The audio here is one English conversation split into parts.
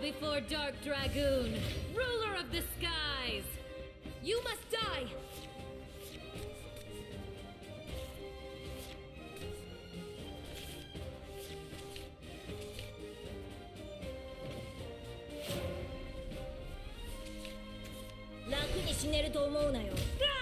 before Dark Dragoon, ruler of the skies! You must die! Laku.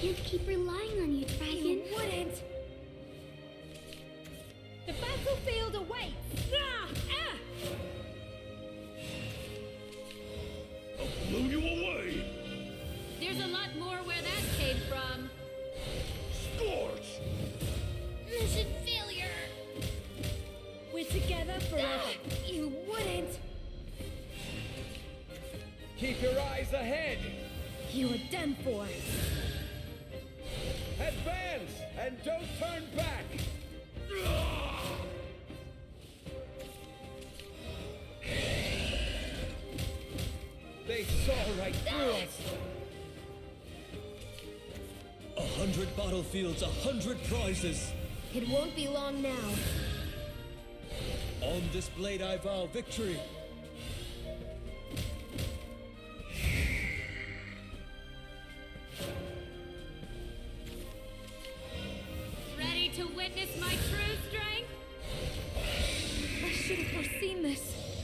Can't keep relying on you, Dragon. You wouldn't The battlefield awaits ah! Ah! I blew you away! There's a lot more where that came from. Scorch! Mission failure. We're together forever You wouldn't Keep your eyes ahead! You were done for Advance and don't turn back! They saw right through us! A hundred battlefields, a hundred prizes. It won't be long now On this blade I vow victory. Witness my true strength? I should have foreseen this